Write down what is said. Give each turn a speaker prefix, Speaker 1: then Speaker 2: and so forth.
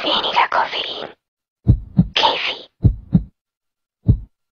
Speaker 1: clínica.